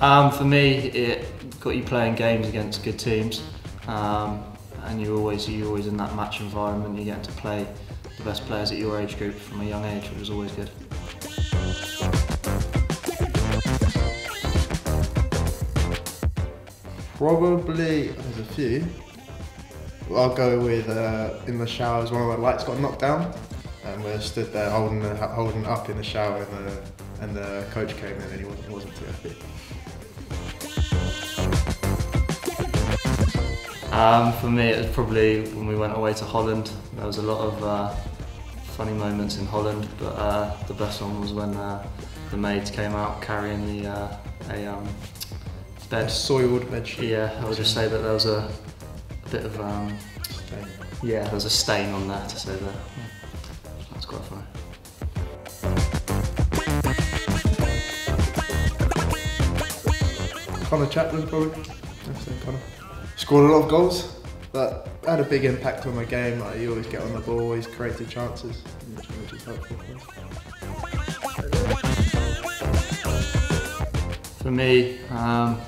Um, for me, it got you playing games against good teams, um, and you're always you're always in that match environment. You're getting to play the best players at your age group from a young age, which was always good. Probably, there's a few. I'll go with uh, in the showers. One of the lights got knocked down, and we stood there holding the, holding up in the shower, and the, and the coach came in, and he wasn't, he wasn't too happy. Um, for me, it was probably when we went away to Holland. There was a lot of uh, funny moments in Holland, but uh, the best one was when uh, the maids came out carrying the uh, a um, bed. Soiled bed sheet. Yeah, I would just say that there was a, a bit of um, Stain. yeah, there's a stain on that, to say that. That's quite funny. Connor Chaplin, probably. I'd say Connor. Scored a lot of goals, but had a big impact on the game. Like, you always get on the ball, always created chances, which, which is helpful for. For me, um,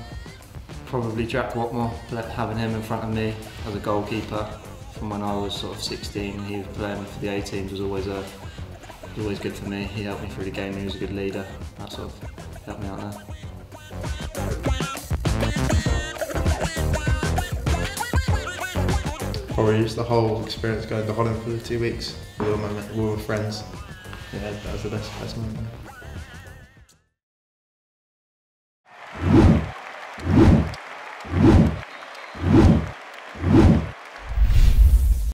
probably Jack Whatmough, having him in front of me as a goalkeeper from when I was sort of 16. He was playing for the A teams was always a was always good for me. He helped me through the game. He was a good leader. That sort of helped me out there. Probably just the whole experience going to Holland for the two weeks with all my, all friends. Yeah, that was the best, best moment.